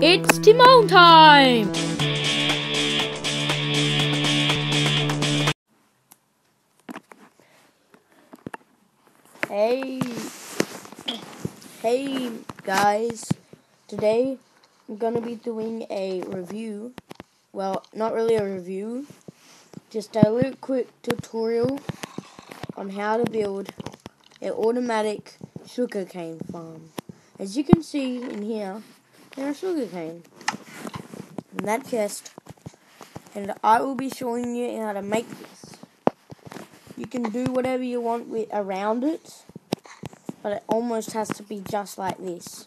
It's Timon time! Hey, hey guys, today I'm gonna be doing a review. Well, not really a review, just a little quick tutorial on how to build an automatic sugarcane farm. As you can see in here, there's sugarcane in that chest, and I will be showing you how to make this. You can do whatever you want with around it, but it almost has to be just like this.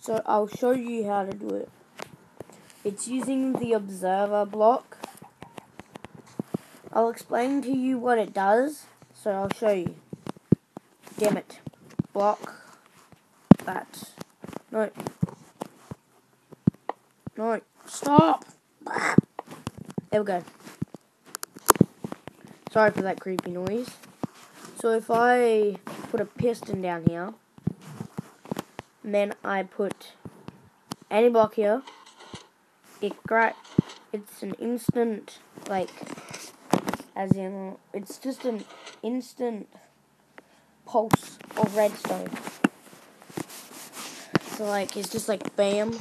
So I'll show you how to do it. It's using the observer block. I'll explain to you what it does, so I'll show you. Damn it. Block that. No. No. Stop! There we go. Sorry for that creepy noise. So if I put a piston down here, and then I put any block here, it gra- it's an instant, like, as in, it's just an instant pulse of redstone. So like, it's just like bam,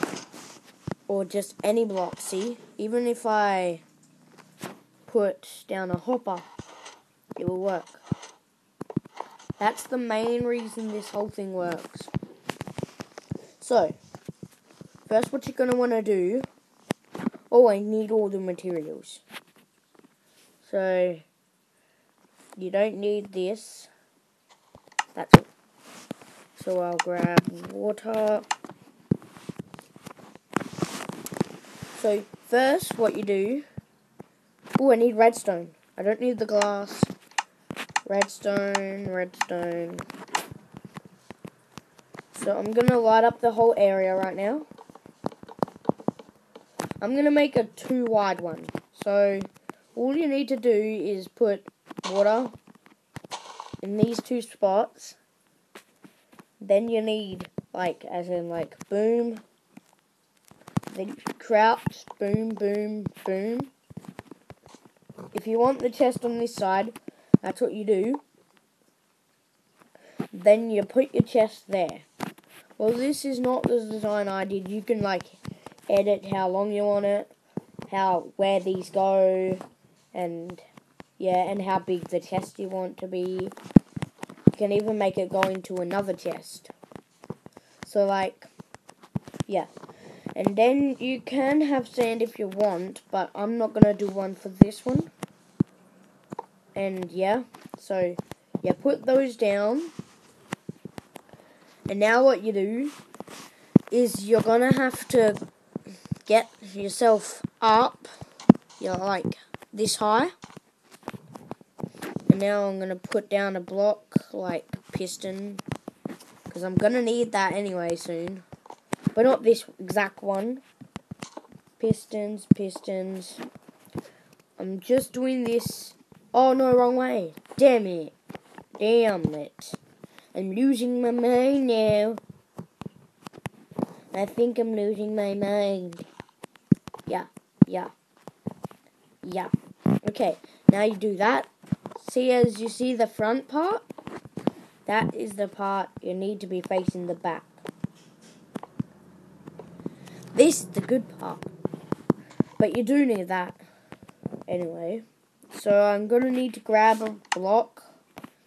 or just any block, see? Even if I put down a hopper, it will work. That's the main reason this whole thing works. So, first what you're going to want to do, oh I need all the materials. So, you don't need this, that's it. So I'll grab water. So, first what you do, oh I need redstone. I don't need the glass. Redstone, redstone. So I'm to light up the whole area right now. I'm to make a two wide one. So all you need to do is put water in these two spots. Then you need, like, as in, like, boom. Then crouch, boom, boom, boom. If you want the chest on this side, that's what you do. Then you put your chest there. Well, this is not the design I did. You can like edit how long you want it, how where these go, and yeah, and how big the chest you want to be. You can even make it go into another chest. So like, yeah. And then you can have sand if you want, but I'm not gonna do one for this one and yeah, so yeah, put those down. And now what you do is you're gonna have to get yourself up. You're like this high. And now I'm gonna put down a block like piston because I'm gonna need that anyway soon. But not this exact one. Pistons, pistons. I'm just doing this Oh no, wrong way. Damn it. Damn it. I'm losing my mind now. I think I'm losing my mind. Yeah, yeah, yeah. Okay, now you do that. See, as you see the front part, that is the part you need to be facing the back. This is the good part. But you do need that. Anyway. So I'm going to need to grab a block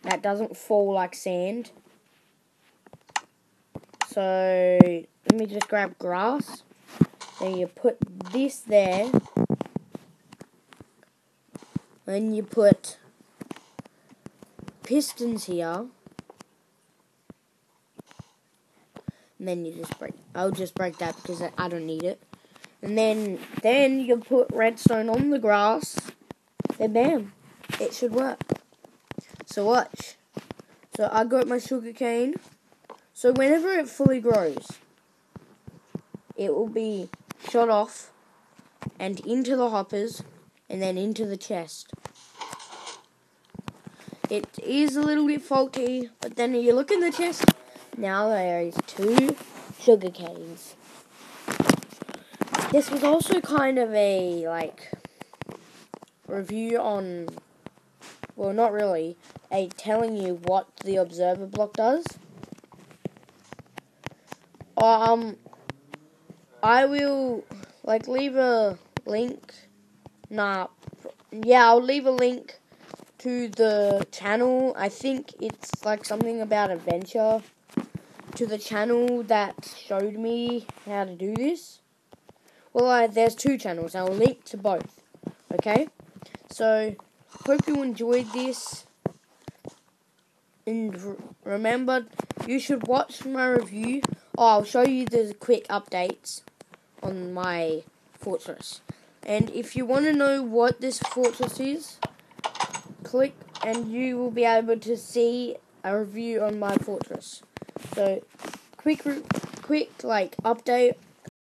that doesn't fall like sand. So let me just grab grass. Then you put this there. Then you put pistons here. Then you just break. I'll just break that because I don't need it. And then then you put redstone on the grass then bam, it should work. So watch. So I got my sugar cane. So whenever it fully grows, it will be shot off and into the hoppers and then into the chest. It is a little bit faulty, but then you look in the chest, now there is two sugar canes. this was also kind of a like review on well not really a telling you what the observer block does. Um I will like leave a link nah yeah I'll leave a link to the channel. I think it's like something about adventure to the channel that showed me how to do this well, uh, there's two channels. I'll link to both. Okay? So, hope you enjoyed this. And remember, you should watch my review. Oh, I'll show you the quick updates on my fortress. And if you want to know what this fortress is, click and you will be able to see a review on my fortress. So, quick, quick like update